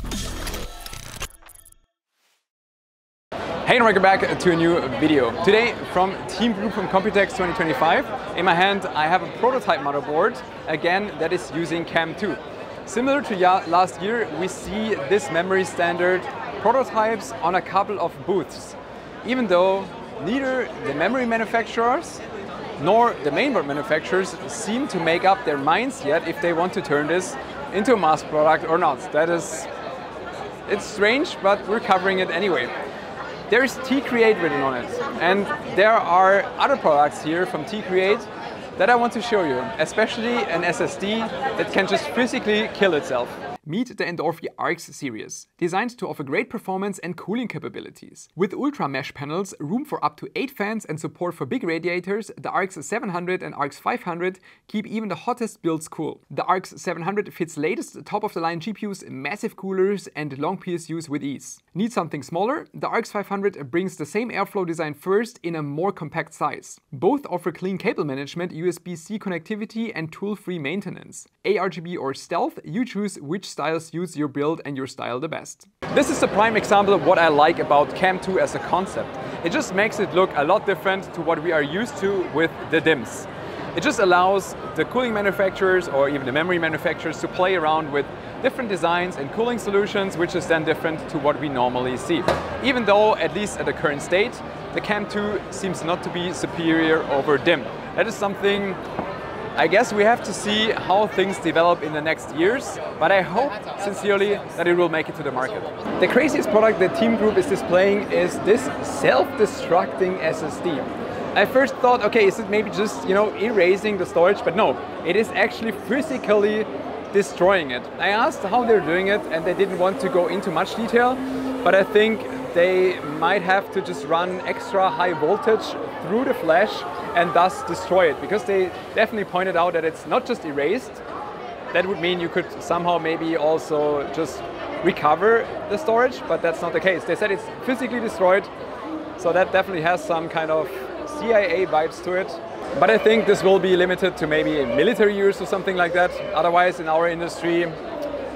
Hey and welcome back to a new video. Today from Team Group from Computex 2025. In my hand I have a prototype motherboard, again that is using CAMM2. Similar to last year, we see this memory standard prototypes on a couple of booths. Even though neither the memory manufacturers nor the mainboard manufacturers seem to make up their minds yet if they want to turn this into a mass product or not. That is, it's strange, but we're covering it anyway. There's T-Create written on it. And there are other products here from T-Create that I want to show you, especially an SSD that can just physically kill itself. Meet the Endorfy ARX series, designed to offer great performance and cooling capabilities. With ultra mesh panels, room for up to 8 fans and support for big radiators, the ARX 700 and ARX 500 keep even the hottest builds cool. The ARX 700 fits latest top-of-the-line GPUs, massive coolers and long PSUs with ease. Need something smaller? The ARX 500 brings the same airflow design first in a more compact size. Both offer clean cable management, USB-C connectivity and tool-free maintenance. ARGB or stealth, you choose which style suits your build and your style the best. This is a prime example of what I like about CAMM2 as a concept. It just makes it look a lot different to what we are used to with the DIMMs. It just allows the cooling manufacturers or even the memory manufacturers to play around with different designs and cooling solutions, which is then different to what we normally see. Even though, at least at the current state, the CAMM2 seems not to be superior over DIMM. That is something I guess we have to see how things develop in the next years, but I hope sincerely that it will make it to the market. The craziest product that Team Group is displaying is this self-destructing SSD. I first thought, okay, is it maybe just, you know, erasing the storage? But no, it is actually physically destroying it. I asked how they're doing it and they didn't want to go into much detail, but I think they might have to just run extra high voltage through the flash and thus destroy it because they definitely pointed out that it's not just erased. That would mean you could somehow maybe also just recover the storage, but that's not the case. They said it's physically destroyed, so that definitely has some kind of CIA vibes to it. But I think this will be limited to maybe military use or something like that. Otherwise, in our industry,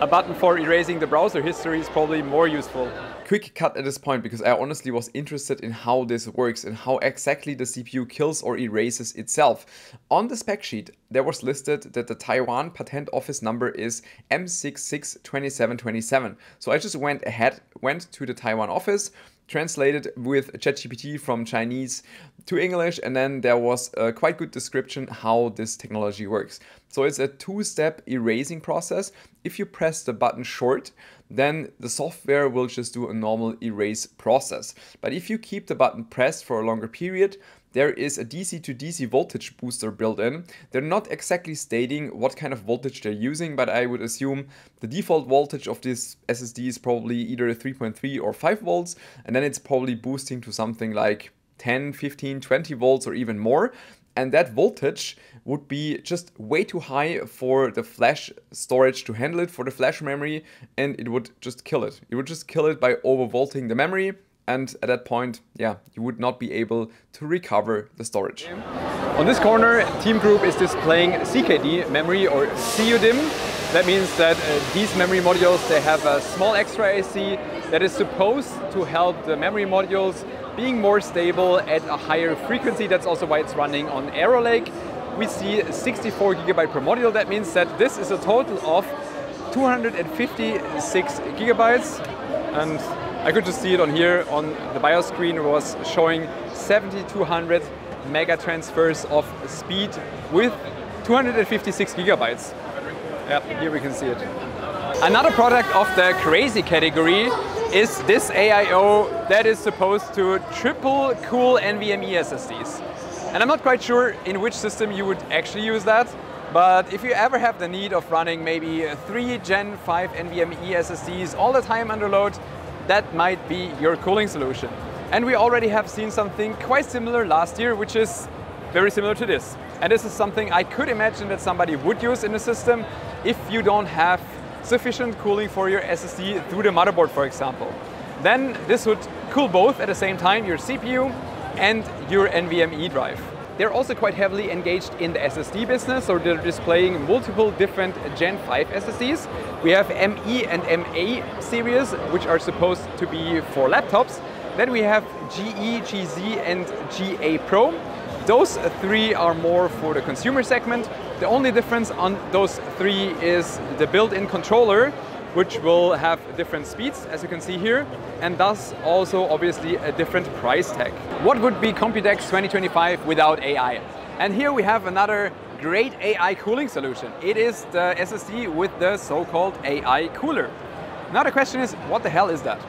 a button for erasing the browser history is probably more useful. Quick cut at this point because I honestly was interested in how this works and how exactly the CPU kills or erases itself. On the spec sheet, there was listed that the Taiwan Patent Office number is M662727. So I just went ahead, went to the Taiwan office, translated with ChatGPT from Chinese to English, and then there was a quite good description how this technology works. So it's a two-step erasing process. If you press the button short, then the software will just do a normal erase process. But if you keep the button pressed for a longer period, there is a DC to DC voltage booster built in. They're not exactly stating what kind of voltage they're using, but I would assume the default voltage of this SSD is probably either 3.3 or 5 volts, and then it's probably boosting to something like 10, 15, 20 volts or even more. And that voltage would be just way too high for the flash storage to handle it, for the flash memory, and it would just kill it. It would just kill it by overvolting the memory, and at that point, yeah, you would not be able to recover the storage. On this corner, Team Group is displaying CKD memory or CUDIMM. That means that uh, these memory modules, they have a small extra AC that is supposed to help the memory modules being more stable at a higher frequency. That's also why it's running on Arrow Lake. We see 64 gigabyte per module. That means that this is a total of 256 gigabytes. And I could just see it on here on the BIOS screen. Was showing 7200 mega transfers of speed with 256 gigabytes. Yeah, here we can see it. Another product of the crazy category is this AIO that is supposed to triple cool NVMe SSDs. And I'm not quite sure in which system you would actually use that, but if you ever have the need of running maybe three Gen 5 NVMe SSDs all the time under load, that might be your cooling solution. And we already have seen something quite similar last year, which is very similar to this. And this is something I could imagine that somebody would use in a system if you don't have sufficient cooling for your SSD through the motherboard, for example. Then this would cool both at the same time, your CPU and your NVMe drive. they're also quite heavily engaged in the SSD business, so they're displaying multiple different Gen 5 SSDs. We have ME and MA series, which are supposed to be for laptops. Then we have GE, GZ, and GA Pro. Those three are more for the consumer segment. The only difference on those three is the built-in controller, which will have different speeds, as you can see here, and thus also obviously a different price tag. What would be Computex 2025 without AI? And here we have another great AI cooling solution. It is the SSD with the so-called AI cooler. Now the question is, what the hell is that?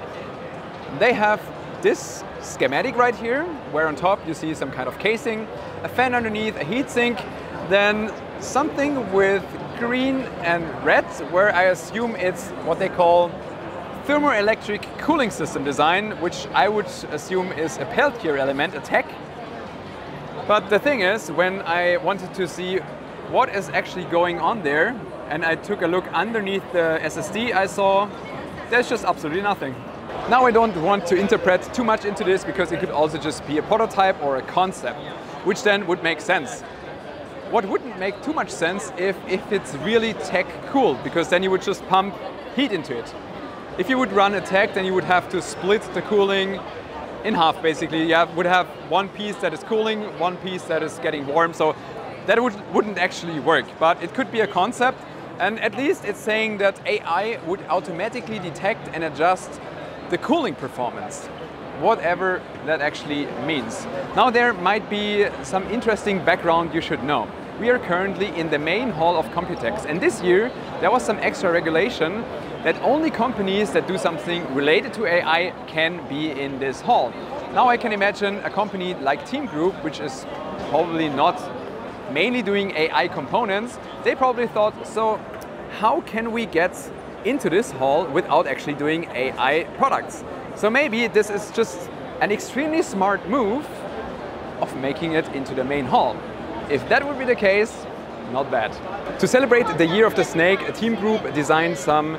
They have this schematic right here, where on top you see some kind of casing, a fan underneath, a heatsink, then something with green and red, where I assume it's what they call thermoelectric cooling system design, which I would assume is a Peltier element, a TEC. But the thing is, when I wanted to see what is actually going on there, and I took a look underneath the SSD, I saw there's just absolutely nothing. Now I don't want to interpret too much into this because it could also just be a prototype or a concept, which then would make sense what wouldn't make too much sense if, if it's really TEC cooled, because then you would just pump heat into it. If you would run a TEC, then you would have to split the cooling in half, basically. You have, would have one piece that is cooling, one piece that is getting warm, so that would, wouldn't actually work. But it could be a concept, and at least it's saying that AI would automatically detect and adjust the cooling performance whatever that actually means. Now there might be some interesting background you should know. We are currently in the main hall of Computex and this year there was some extra regulation that only companies that do something related to AI can be in this hall. Now I can imagine a company like Team Group, which is probably not mainly doing AI components, they probably thought, so how can we get into this hall without actually doing AI products? So maybe this is just an extremely smart move of making it into the main hall. If that would be the case, not bad. To celebrate the Year of the Snake, a team group designed some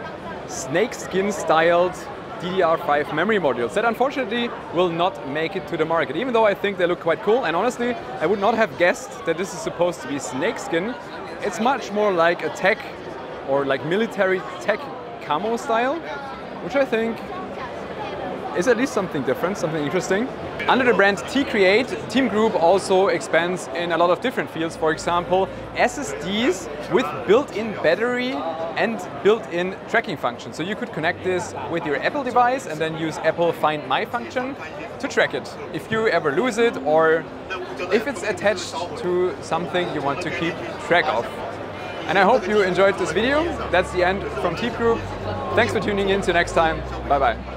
snake skin styled DDR5 memory modules that unfortunately will not make it to the market, even though I think they look quite cool. And honestly, I would not have guessed that this is supposed to be snake skin. It's much more like a tech or like military tech camo style, which I think is at least something different, something interesting. Under the brand T-Create, Team Group also expands in a lot of different fields. For example, SSDs with built-in battery and built-in tracking function. So you could connect this with your Apple device and then use Apple Find My function to track it. If you ever lose it or if it's attached to something you want to keep track of. And I hope you enjoyed this video. That's the end from Team Group. Thanks for tuning in. Till next time. Bye bye.